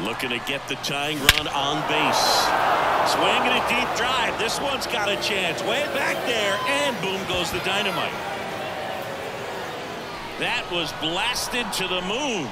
Looking to get the tying run on base. Swinging a deep drive. This one's got a chance. Way back there, and boom goes the dynamite. That was blasted to the moon.